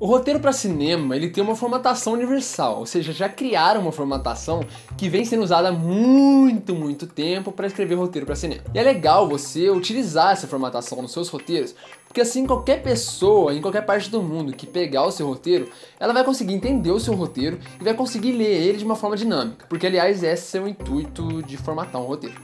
O roteiro para cinema ele tem uma formatação universal, ou seja, já criaram uma formatação que vem sendo usada há muito, muito tempo para escrever roteiro para cinema. E é legal você utilizar essa formatação nos seus roteiros, porque assim qualquer pessoa em qualquer parte do mundo que pegar o seu roteiro, ela vai conseguir entender o seu roteiro e vai conseguir ler ele de uma forma dinâmica, porque aliás esse é o intuito de formatar um roteiro.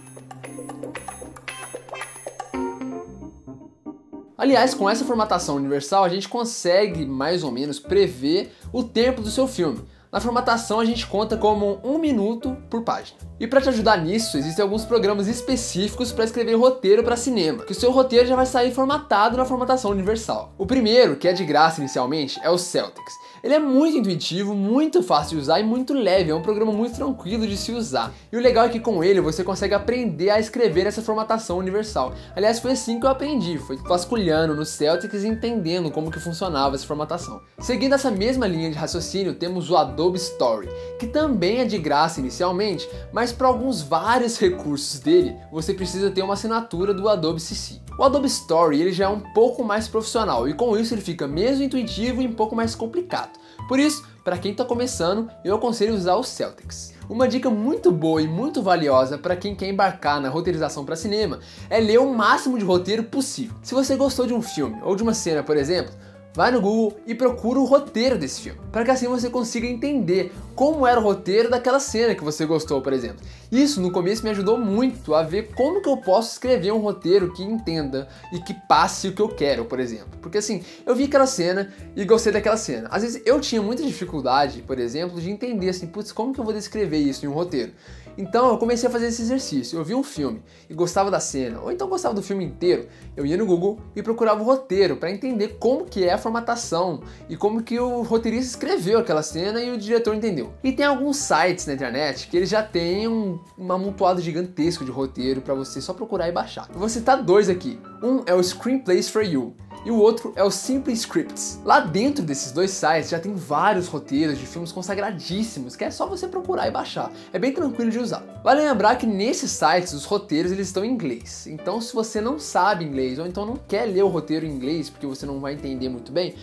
Aliás, com essa formatação universal, a gente consegue mais ou menos prever o tempo do seu filme. Na formatação a gente conta como um minuto por página. E para te ajudar nisso, existem alguns programas específicos para escrever roteiro para cinema, que o seu roteiro já vai sair formatado na formatação universal. O primeiro, que é de graça inicialmente, é o Celtics. Ele é muito intuitivo, muito fácil de usar e muito leve, é um programa muito tranquilo de se usar. E o legal é que com ele você consegue aprender a escrever essa formatação universal. Aliás, foi assim que eu aprendi, foi vasculhando no Celtics e entendendo como que funcionava essa formatação. Seguindo essa mesma linha de raciocínio, temos o Adobe Story, que também é de graça inicialmente, mas para alguns vários recursos dele, você precisa ter uma assinatura do Adobe CC. O Adobe Story ele já é um pouco mais profissional e com isso ele fica menos intuitivo e um pouco mais complicado. Por isso, para quem está começando, eu aconselho usar o Celtics. Uma dica muito boa e muito valiosa para quem quer embarcar na roteirização para cinema é ler o máximo de roteiro possível. Se você gostou de um filme ou de uma cena, por exemplo, vai no Google e procura o roteiro desse filme, para que assim você consiga entender como era o roteiro daquela cena que você gostou, por exemplo. Isso no começo me ajudou muito a ver como que eu posso escrever um roteiro que entenda e que passe o que eu quero, por exemplo. Porque assim, eu vi aquela cena e gostei daquela cena. Às vezes eu tinha muita dificuldade, por exemplo, de entender assim, putz, como que eu vou descrever isso em um roteiro? Então eu comecei a fazer esse exercício. Eu vi um filme e gostava da cena, ou então gostava do filme inteiro. Eu ia no Google e procurava o roteiro para entender como que é a formatação e como que o roteirista escreveu aquela cena e o diretor entendeu. E tem alguns sites na internet que eles já têm um, um amontoado gigantesco de roteiro para você só procurar e baixar. Eu vou citar dois aqui. Um é o Screenplays for You, e o outro é o Simple Scripts. Lá dentro desses dois sites já tem vários roteiros de filmes consagradíssimos, que é só você procurar e baixar. É bem tranquilo de usar. Vale lembrar que nesses sites os roteiros eles estão em inglês. Então se você não sabe inglês ou então não quer ler o roteiro em inglês porque você não vai entender muito bem,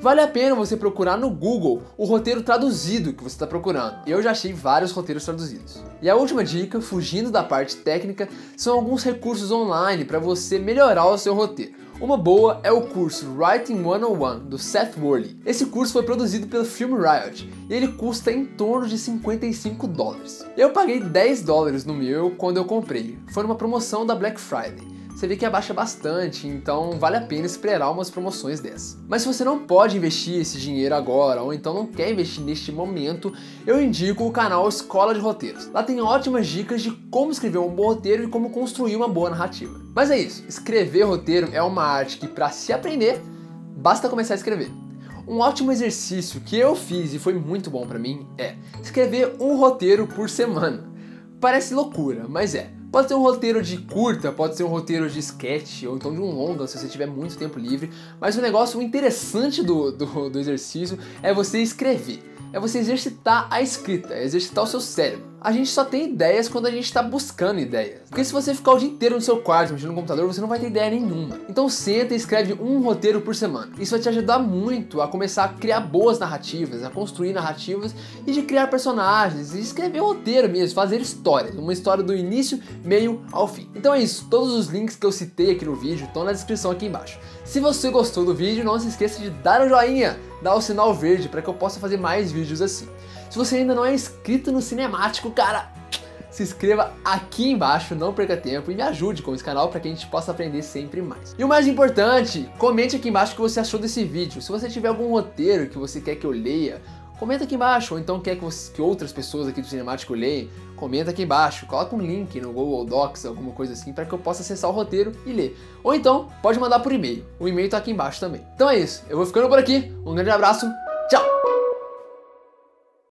vale a pena você procurar no Google o roteiro traduzido que você está procurando. Eu já achei vários roteiros traduzidos. E a última dica, fugindo da parte técnica, são alguns recursos online para você melhorar o seu roteiro. Uma boa é o curso Writing 101 do Seth Worley. Esse curso foi produzido pelo Film Riot e ele custa em torno de 55 dólares. Eu paguei 10 dólares no meu quando eu comprei. Foi numa promoção da Black Friday você vê que abaixa bastante, então vale a pena esperar umas promoções dessas. Mas se você não pode investir esse dinheiro agora, ou então não quer investir neste momento, eu indico o canal Escola de Roteiros. Lá tem ótimas dicas de como escrever um bom roteiro e como construir uma boa narrativa. Mas é isso, escrever roteiro é uma arte que para se aprender, basta começar a escrever. Um ótimo exercício que eu fiz e foi muito bom para mim é escrever um roteiro por semana. Parece loucura, mas é. Pode ser um roteiro de curta, pode ser um roteiro de sketch, ou então de um longa, se você tiver muito tempo livre. Mas o negócio interessante do, do, do exercício é você escrever. É você exercitar a escrita, é exercitar o seu cérebro a gente só tem ideias quando a gente está buscando ideias. Porque se você ficar o dia inteiro no seu quarto mexendo no computador, você não vai ter ideia nenhuma. Então senta e escreve um roteiro por semana. Isso vai te ajudar muito a começar a criar boas narrativas, a construir narrativas e de criar personagens e escrever roteiro mesmo, fazer histórias, uma história do início, meio ao fim. Então é isso, todos os links que eu citei aqui no vídeo estão na descrição aqui embaixo. Se você gostou do vídeo, não se esqueça de dar um joinha, dar o sinal verde para que eu possa fazer mais vídeos assim. Se você ainda não é inscrito no Cinemático, cara, se inscreva aqui embaixo, não perca tempo e me ajude com esse canal para que a gente possa aprender sempre mais. E o mais importante, comente aqui embaixo o que você achou desse vídeo. Se você tiver algum roteiro que você quer que eu leia, comenta aqui embaixo, ou então quer que, você, que outras pessoas aqui do Cinemático leiam, comenta aqui embaixo, coloca um link no Google Docs, alguma coisa assim, para que eu possa acessar o roteiro e ler. Ou então, pode mandar por e-mail, o e-mail tá aqui embaixo também. Então é isso, eu vou ficando por aqui, um grande abraço